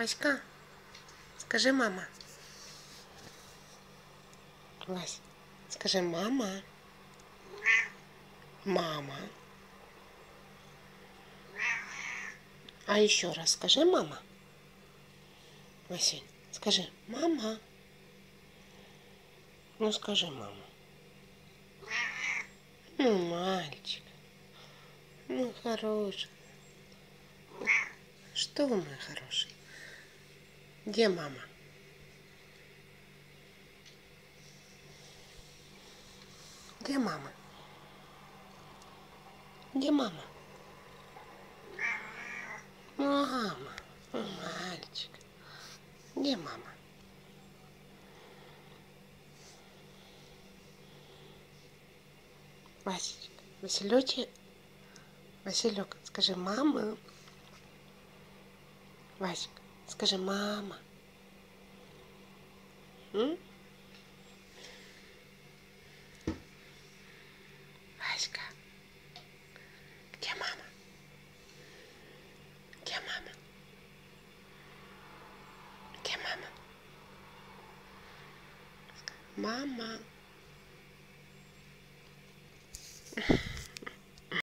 Васька, скажи мама. Вась, скажи мама. Мама. А еще раз скажи мама. Васень, скажи мама. Ну скажи мама. Ну, мальчик. Ну, хороший. Что вы, мой хороший? Где мама? Где мама? Где мама? Мама, мальчик. Где мама? Васечка, Василечек, Василек, скажи мама. Васик, скажи мама. М? Васька, где мама? Где мама? Где мама? Мама.